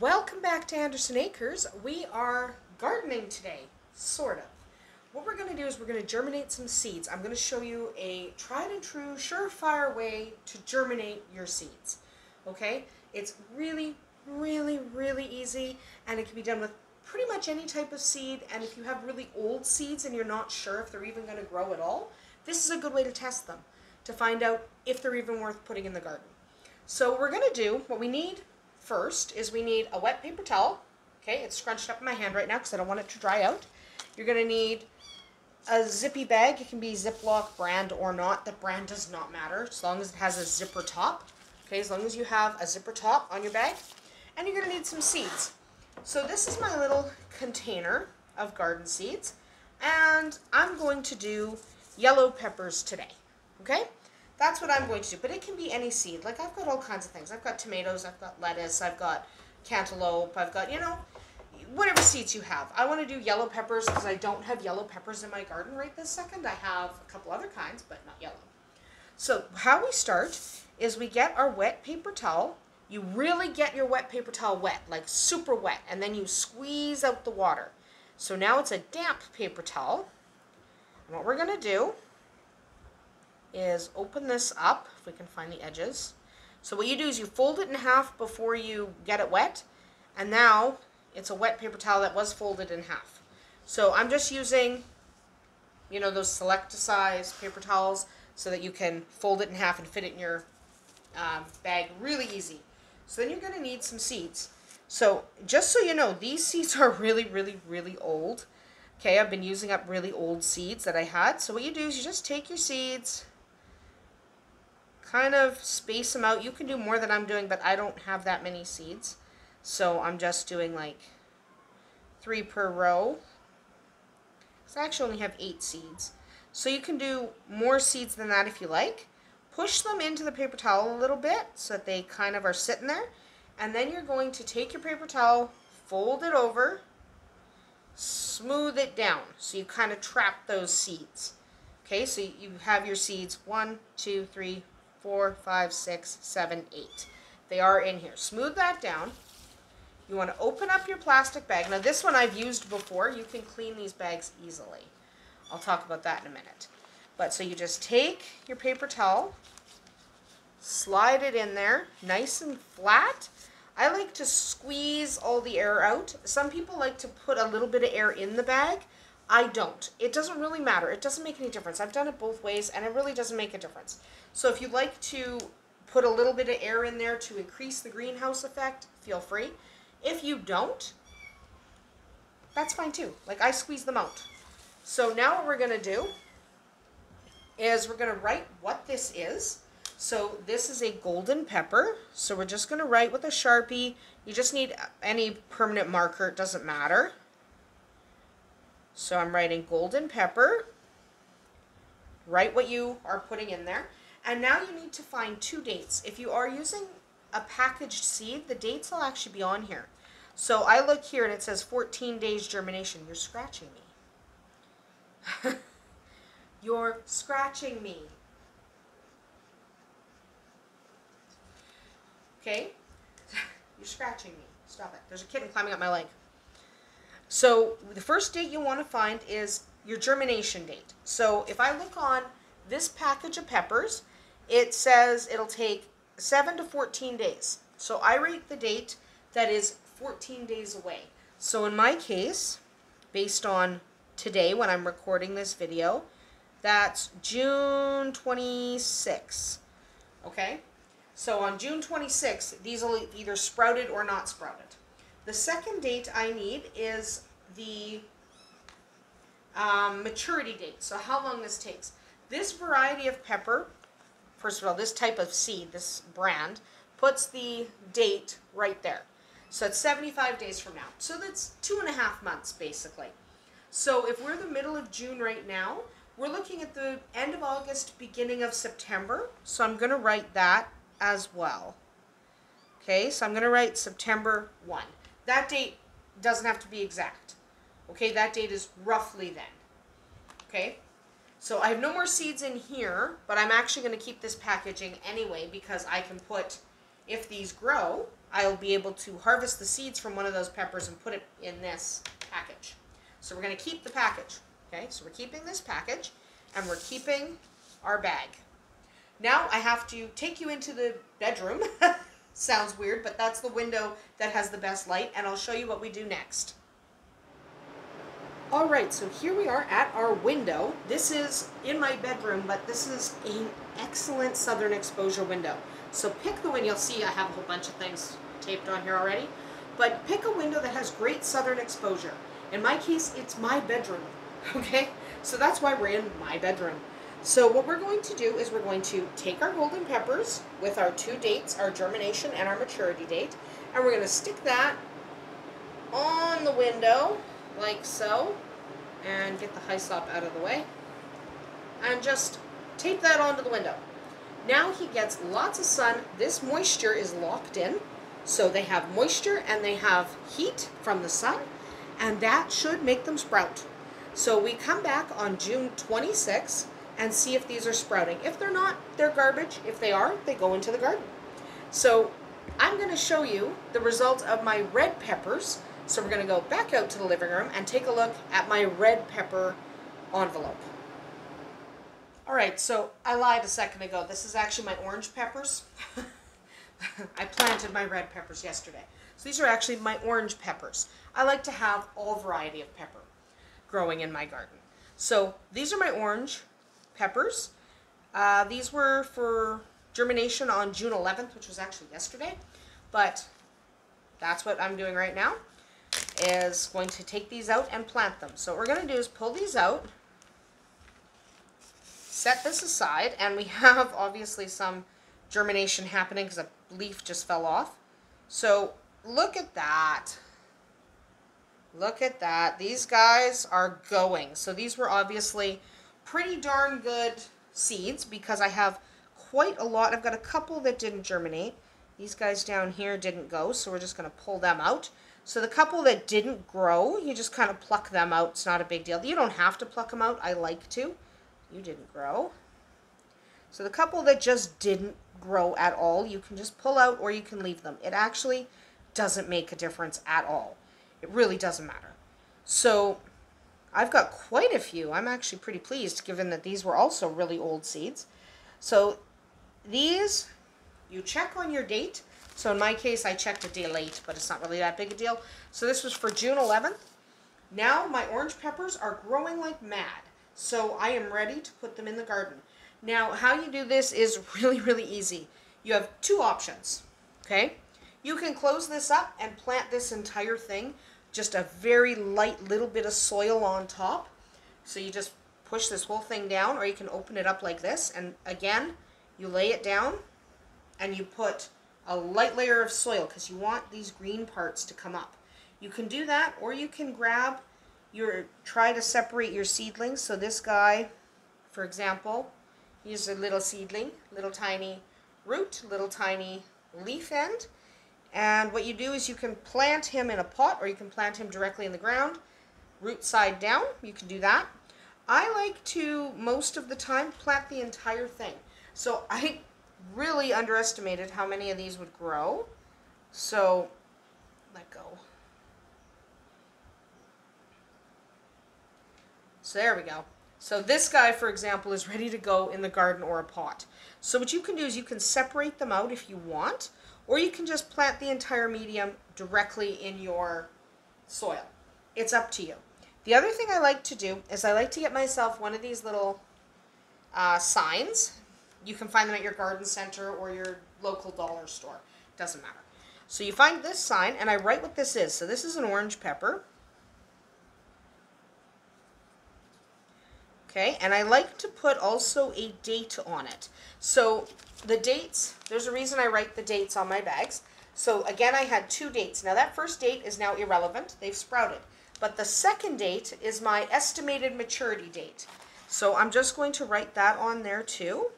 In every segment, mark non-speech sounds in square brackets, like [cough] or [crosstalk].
Welcome back to Andersen Acres. We are gardening today, sort of. What we're going to do is we're going to germinate some seeds. I'm going to show you a tried and true, surefire way to germinate your seeds. Okay? It's really, really, really easy and it can be done with pretty much any type of seed. And if you have really old seeds and you're not sure if they're even going to grow at all, this is a good way to test them to find out if they're even worth putting in the garden. So we're going to do what we need first is we need a wet paper towel. Okay, it's scrunched up in my hand right now because I don't want it to dry out. You're going to need a zippy bag. It can be Ziploc brand or not. The brand does not matter as long as it has a zipper top. Okay, as long as you have a zipper top on your bag. And you're going to need some seeds. So this is my little container of garden seeds. And I'm going to do yellow peppers today. Okay? That's what I'm going to do. But it can be any seed. Like I've got all kinds of things. I've got tomatoes, I've got lettuce, I've got cantaloupe, I've got, you know, whatever seeds you have. I want to do yellow peppers because I don't have yellow peppers in my garden right this second. I have a couple other kinds, but not yellow. So how we start is we get our wet paper towel. You really get your wet paper towel wet, like super wet, and then you squeeze out the water. So now it's a damp paper towel. And what we're going to do is open this up, if we can find the edges. So what you do is you fold it in half before you get it wet, and now it's a wet paper towel that was folded in half. So I'm just using, you know, those select size paper towels so that you can fold it in half and fit it in your um, bag really easy. So then you're going to need some seeds. So just so you know, these seeds [laughs] are really, really, really old. Okay, I've been using up really old seeds that I had. So what you do is you just take your seeds, kind of space them out. You can do more than I'm doing, but I don't have that many seeds. So I'm just doing like three per row. So I actually only have eight seeds. So you can do more seeds than that if you like. Push them into the paper towel a little bit so that they kind of are sitting there. And then you're going to take your paper towel, fold it over, smooth it down. So you kind of trap those seeds. Okay, so you have your seeds one, two, three, four, five, six, seven, eight. They are in here. Smooth that down. You want to open up your plastic bag. Now this one I've used before. You can clean these bags easily. I'll talk about that in a minute. But so you just take your paper towel, slide it in there, nice and flat. I like to squeeze all the air out. Some people like to put a little bit of air in the bag. I don't. It doesn't really matter. It doesn't make any difference. I've done it both ways and it really doesn't make a difference. So if you like to put a little bit of air in there to increase the greenhouse effect, feel free. If you don't, that's fine too. Like I squeeze them out. So now what we're going to do is we're going to write what this is. So this is a golden pepper. So we're just going to write with a Sharpie. You just need any permanent marker. It doesn't matter. So I'm writing golden pepper. Write what you are putting in there. And now you need to find two dates. If you are using a packaged seed, the dates will actually be on here. So I look here and it says 14 days germination. You're scratching me. [laughs] You're scratching me. Okay? [laughs] You're scratching me. Stop it. There's a kitten climbing up my leg. So the first date you want to find is your germination date. So if I look on this package of peppers, it says it'll take 7 to 14 days. So I rate the date that is 14 days away. So in my case, based on today when I'm recording this video, that's June 26. Okay? So on June 26, these will either sprouted or not sprouted. The second date I need is the um, maturity date, so how long this takes. This variety of pepper, first of all, this type of seed, this brand, puts the date right there. So it's 75 days from now. So that's two and a half months, basically. So if we're the middle of June right now, we're looking at the end of August, beginning of September. So I'm going to write that as well. Okay, so I'm going to write September 1. That date doesn't have to be exact. Okay, that date is roughly then. Okay, so I have no more seeds in here, but I'm actually going to keep this packaging anyway because I can put if these grow, I'll be able to harvest the seeds from one of those peppers and put it in this package. So we're going to keep the package. Okay, so we're keeping this package and we're keeping our bag. Now I have to take you into the bedroom. [laughs] Sounds weird, but that's the window that has the best light and I'll show you what we do next. All right, so here we are at our window. This is in my bedroom, but this is an excellent southern exposure window. So pick the window, you'll see I have a whole bunch of things taped on here already, but pick a window that has great southern exposure. In my case, it's my bedroom, [laughs] okay? So that's why we're in my bedroom. So what we're going to do is we're going to take our golden peppers with our two dates, our germination and our maturity date, and we're going to stick that on the window like so, and get the hyssop out of the way, and just tape that onto the window. Now he gets lots of sun. This moisture is locked in, so they have moisture and they have heat from the sun, and that should make them sprout. So we come back on June 26th and see if these are sprouting. If they're not, they're garbage. If they are, they go into the garden. So I'm going to show you the result of my red peppers so we're going to go back out to the living room and take a look at my red pepper envelope. All right, so I lied a second ago. This is actually my orange peppers. [laughs] I planted my red peppers yesterday. So these are actually my orange peppers. I like to have all variety of pepper growing in my garden. So these are my orange peppers. Uh, these were for germination on June 11th, which was actually yesterday. But that's what I'm doing right now is going to take these out and plant them. So what we're going to do is pull these out, set this aside, and we [laughs] have obviously some germination happening because a leaf just fell off. So look at that. Look at that. These guys are going. So these were obviously pretty darn good seeds because I have quite a lot. I've got a couple that didn't germinate. These guys down here didn't go, so we're just going to pull them out. So the couple that didn't grow, you just kind of pluck them out. It's not a big deal. You don't have to pluck them out. I like to. You didn't grow. So the couple that just didn't grow at all, you can just pull out or you can leave them. It actually doesn't make a difference at all. It really doesn't matter. So I've got quite a few. I'm actually pretty pleased given that these were also really old seeds. So these, you check on your date so in my case, I checked a day late, but it's not really that big a deal. So this was for June 11th. Now my orange peppers are growing like mad. So I am ready to put them in the garden. Now, how you do this is [laughs] really, really easy. You have two options, okay? You can close this up and plant this entire thing, just a very light little bit of soil on top. So you just push this whole thing down, or you can open it up like this, and again, you lay it down, and you put a light layer of soil because you want these green parts to come up. You can do that or you can grab your, try to separate your seedlings. So this guy, for example, he's a little seedling, little tiny root, little tiny leaf end. And what you do is you can plant him in a pot or you can plant him directly in the ground, root side down. You can do that. I like to, most of the time, plant the entire thing. So I really underestimated how many of these would grow. So, let go. So there we go. So this guy, for example, is ready to go in the garden or a pot. So what you can do is you can separate them out if you want, or you can just plant the entire medium directly in your soil. It's up to you. The other thing I like to do is I like to get myself one of these little uh, signs you can find them at your garden center or your local dollar store. Doesn't matter. So you find this sign, and I write what this is. So this is an orange pepper. Okay, and I like to put also a date on it. So the dates, there's a reason I write the dates on my bags. So again, I had two dates. Now that first date is now irrelevant. They've sprouted. But the second date is my estimated maturity date. So I'm just going to write that on there too.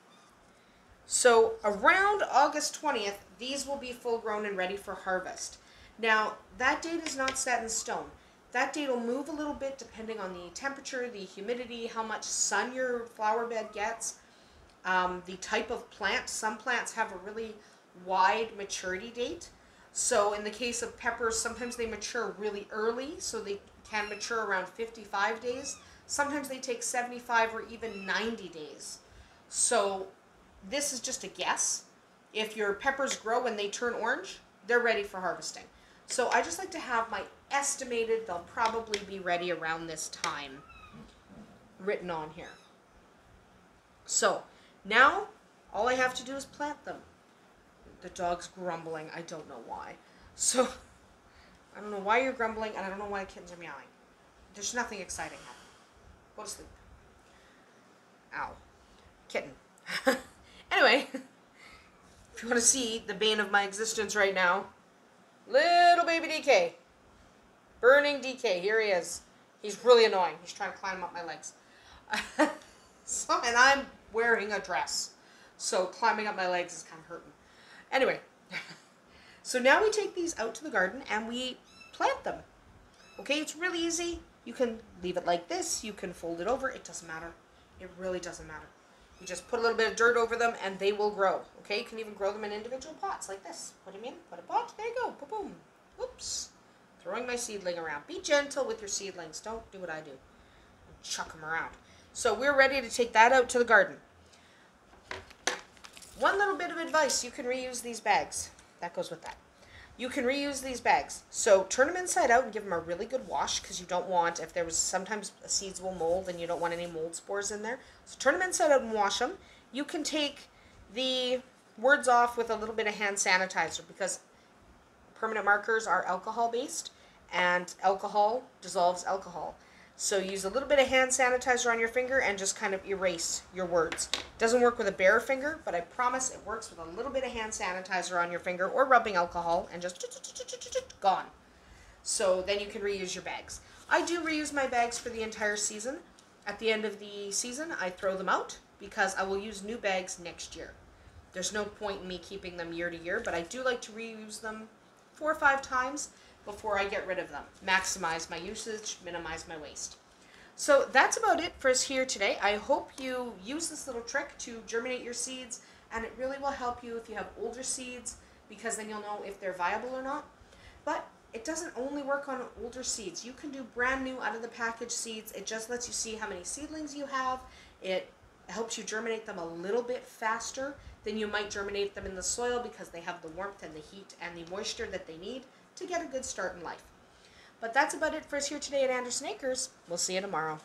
So around August 20th, these will be full grown and ready for harvest. Now, that date is not set in stone. That date will move a little bit depending on the temperature, the humidity, how much sun your flower bed gets, um, the type of plant. Some plants have a really wide maturity date. So in the case of peppers, sometimes they mature really early, so they can mature around 55 days. Sometimes they take 75 or even 90 days. So this is just a guess. If your peppers grow and they turn orange, they're ready for harvesting. So I just like to have my estimated, they'll probably be ready around this time written on here. So now all I have to do is plant them. The dog's grumbling. I don't know why. So I don't know why you're grumbling and I don't know why the kittens are meowing. There's nothing exciting happening. Go to sleep. Ow. Kitten. [laughs] anyway, [laughs] if you want to see the bane of my existence right now, little baby DK. Burning DK. Here he is. He's really annoying. He's trying to climb up my legs. [laughs] so, and I'm wearing a dress. So climbing up my legs is kind of hurting. Anyway, [laughs] so now we take these out to the garden and we plant them. Okay, it's really easy. You can leave it like this. You can fold it over. It doesn't matter. It really doesn't matter. You just put a little bit of dirt over them and they will grow. Okay, you can even grow them in individual pots like this. Put them in, put a pot, there you go, boom, boom. Oops. Throwing my seedling around. Be gentle with your seedlings. Don't do what I do. Chuck them around. So we're ready to take that out to the garden. One little bit of advice, you can reuse these bags. That goes with that. You can reuse these bags. So turn them inside out and give them a really good wash because you don't want, if there was, sometimes seeds will mold and you don't want any mold spores in there. So turn them inside out and wash them. You can take the words off with a little bit of hand sanitizer because permanent markers are alcohol based and alcohol dissolves alcohol. So use a little bit of hand sanitizer on your finger and just kind of erase your words. Doesn't work with a bare finger, but I promise it works with a little bit of hand sanitizer on your finger or rubbing alcohol and just gone. So then you can reuse your bags. I do reuse my bags for the entire season. At the end of the season, I throw them out because I will use new bags next year. There's no point in me keeping them year to year, but I do like to reuse them four or five times before I get rid of them. Maximize my usage, minimize my waste. So that's about it for us here today. I hope you use this little trick to germinate your seeds and it really will help you if you have older seeds because then you'll know if they're viable or not. But it doesn't only work on older seeds. You can do brand new out of the package seeds. It just lets you see how many seedlings you have. It helps you germinate them a little bit faster than you might germinate them in the soil because they have the warmth and the heat and the moisture that they need to get a good start in life. But that's about it for us here today at Andersen Acres. We'll see you tomorrow.